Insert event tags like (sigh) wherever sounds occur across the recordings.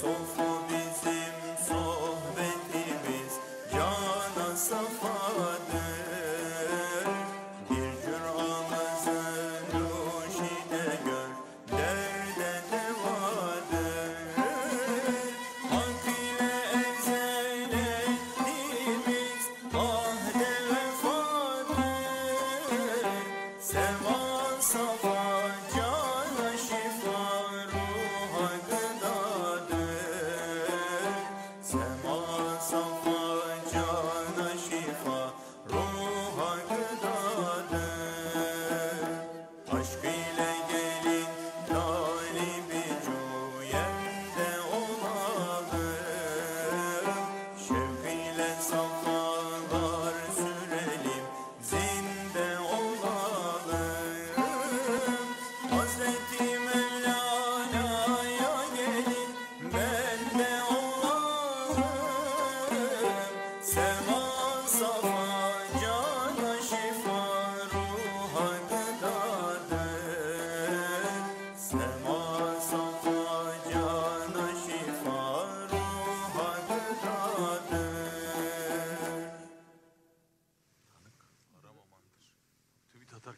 Sofu bizim sohbetimiz Cana safadır Bir cüramızı nuş ile gör Derde devadır Hak ile ezel ettiğimiz Ahde vefadır Seva safadır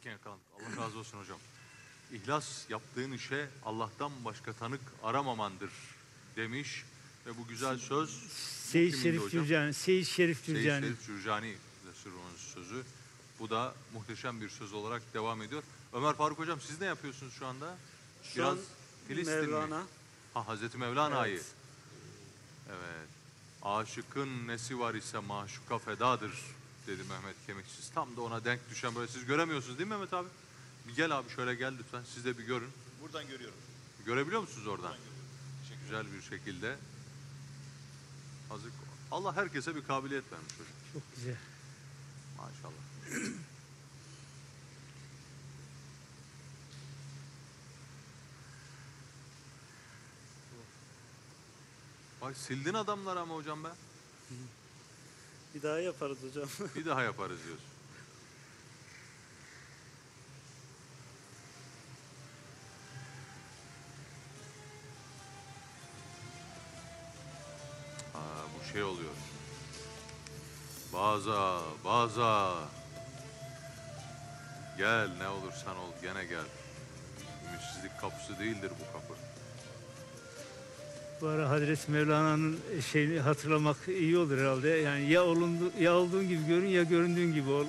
erken yakalandık. Allah razı olsun hocam. İhlas yaptığın işe Allah'tan başka tanık aramamandır demiş ve bu güzel söz Seyit Şerif? Cürcani, Seyit Şerif Seyit Cürcani. Şerif Cürcani sözü. Bu da muhteşem bir söz olarak devam ediyor. Ömer Faruk hocam siz ne yapıyorsunuz şu anda? Şu an Filistin mi? Mevlana. Ha Hazreti Mevlana'yı. Evet. Evet. Aşıkın nesi var ise maşuka fedadır dedi Mehmet Kemiksiz. Tam da ona denk düşen böyle siz göremiyorsunuz değil mi Mehmet abi? Bir gel abi şöyle gel lütfen siz de bir görün. Buradan görüyorum. Görebiliyor musunuz oradan? Buradan Güzel bir şekilde. Hazır. Allah herkese bir kabiliyet vermiş hocam. Çok güzel. Maşallah. Ay sildin adamlar ama hocam be. Bir daha yaparız hocam. (laughs) Bir daha yaparız diyorsun. Aa, bu şey oluyor. Baza, baza. Gel ne olursan ol gene gel. Ümitsizlik kapısı değildir bu kapı. Bu ara Hazreti Mevlana'nın şeyini hatırlamak iyi olur herhalde. Yani ya olundu, ya olduğun gibi görün ya göründüğün gibi ol.